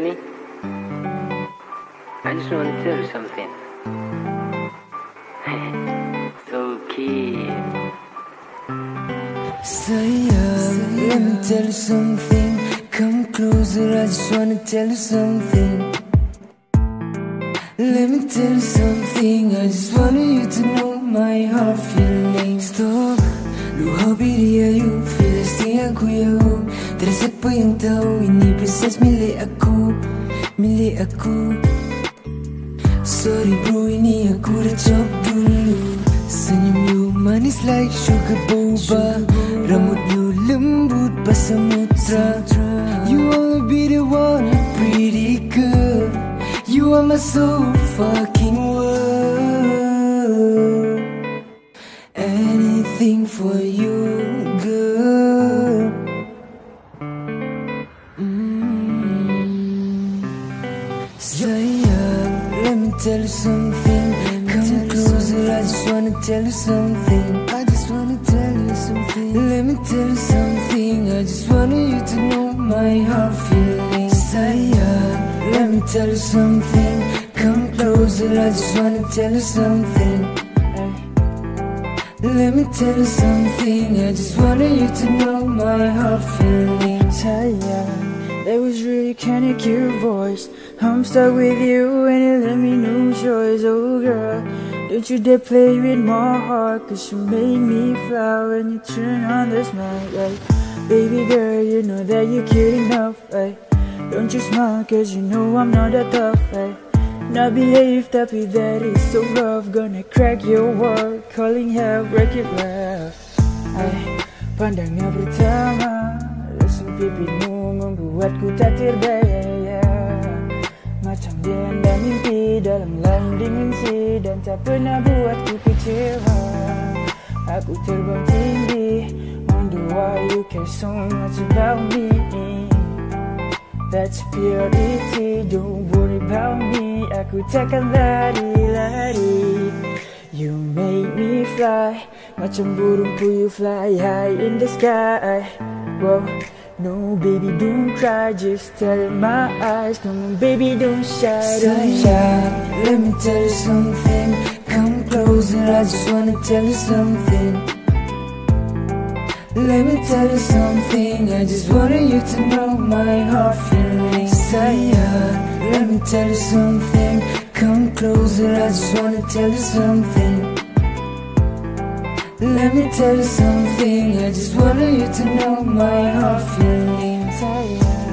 Ebony, I just want to tell you something. SoulKidd. Sayang, let me tell you something. Come closer, I just wanna tell you something. Let me tell you something. I just want you to know my heart feeling. Stop, luha biriayu, Filistin aku yahu. Tidak siapa yang tahu ini princess milik aku, milik aku. Sorry bro, ini aku dah chop dulu. Senyum you manis like sugar boba. Rambut you lembut pasal mutra. You wanna be the one, pretty girl. You are my soul fucking world. Anything for you, girl. Sayang, let me tell you something. Come closer, I just wanna tell you something. I just wanna tell you something. Let me tell you something. I just wanted you to know my heart feeling. Sayang, let me tell you something. Come closer, I just wanna tell you something. Let me tell you something. I just wanted you to know my heart feeling. Sayang, that was really kinda cute voice. I'm stuck with you and it let me no choice. Oh girl, don't you dare play with my heart, cause you made me fly when you turn on the smile. Like, baby girl, you know that you're cute enough. Like, don't you smile, cause you know I'm not that tough. Like, not behave, tapi that is so rough. Gonna crack your world, calling help, break it love. Ay, pandangan pertama Lesung pipimu membuatku tak terdaya Macam dianda mimpi dalam lain dimensi Dan tak pernah buatku kecewa. Aku terbang tinggi Wonder why you care so much about me That's purity, don't worry about me. Aku takkan lari-lari. You make me fly Macam burungku you fly high in the sky. Whoa, no baby don't cry Just in my eyes Come on baby don't shy, don't let me tell you something. Come closer, I just wanna tell you something. Let me tell you something. I just wanted you to know my heart feeling. Sayang, uh, let me tell you something. Come closer, I just wanna tell you something. Let me tell you something I just wanted you to know my heart feelings.